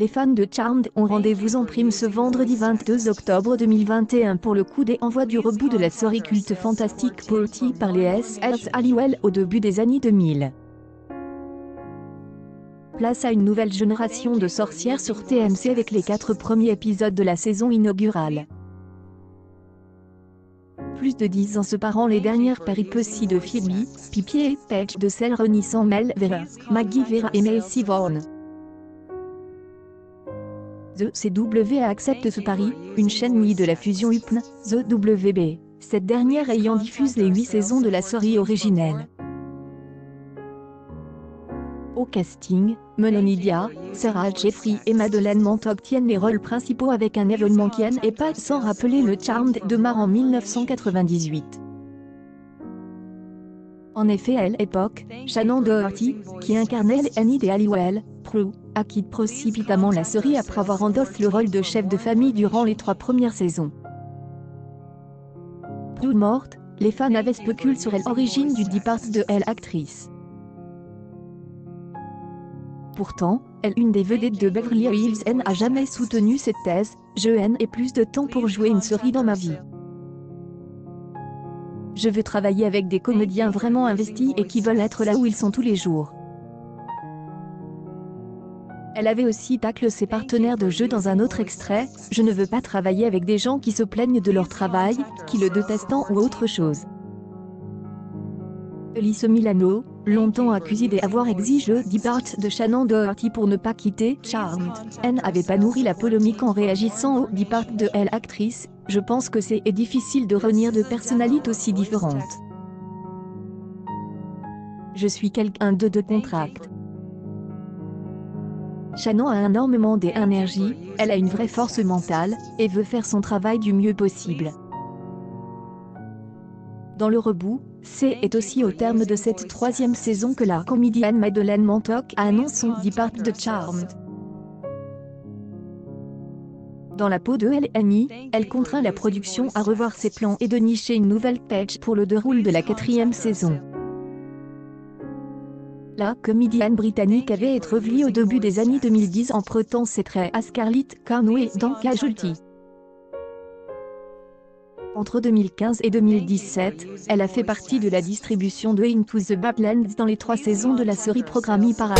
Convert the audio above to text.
les fans de Charmed ont rendez-vous en prime ce vendredi 22 octobre 2021 pour le coup des envoi du reboot de la série culte fantastique portée par les S.S. Halliwell au début des années 2000. Place à une nouvelle génération de sorcières sur TMC avec les quatre premiers épisodes de la saison inaugurale. Plus de dix ans séparant les dernières péripéties de Phoebe, Pippi et Paige de celles renissant Mel Vera, Maggie Vera et Macy Vaughn. The CW accepte ce pari, une chaîne née de la fusion UPN, The WB, cette dernière ayant diffusé les huit saisons de la série originelle. Au casting, Melanie Dia, Sarah Jeffrey et Madeleine Montauk tiennent les rôles principaux avec un événement qui n'est pas sans rappeler le Charmed de Mar en 1998. En effet à l'époque, Shannon Doherty, qui incarnait Annie de Halliwell, Prue, a quitté précipitamment la série après avoir endossé le rôle de chef de famille durant les trois premières saisons. Prue morte, les fans avaient spéculé sur l'origine du départ de elle actrice. Pourtant, elle, une des vedettes de Beverly Hills N, a jamais soutenu cette thèse. Je et plus de temps pour jouer une série dans ma vie. Je veux travailler avec des comédiens vraiment investis et qui veulent être là où ils sont tous les jours. Elle avait aussi tacle ses partenaires de jeu dans un autre extrait, je ne veux pas travailler avec des gens qui se plaignent de leur travail, qui le détestent ou autre chose. Elise Milano, longtemps accusée d'avoir exigé le départ de Shannon Doherty pour ne pas quitter Charmed, n'avait pas nourri la polémique en réagissant au départ de elle actrice, je pense que c'est difficile de revenir de personnalités aussi différentes. Je suis quelqu'un de de contract. Shannon a énormément d'énergie, elle a une vraie force mentale, et veut faire son travail du mieux possible. Dans le reboot, c'est est aussi au terme de cette troisième saison que la comédienne Madeleine Montauk a annoncé son départ de Charmed. Dans la peau de Annie, elle contraint la production à revoir ses plans et de nicher une nouvelle page pour le déroule de la quatrième saison. La comédienne britannique avait été revenue au début des années 2010 en prêtant ses traits à Scarlett Conway dans Casualty. Entre 2015 et 2017, elle a fait partie de la distribution de Into the Badlands dans les trois saisons de la série programmée par.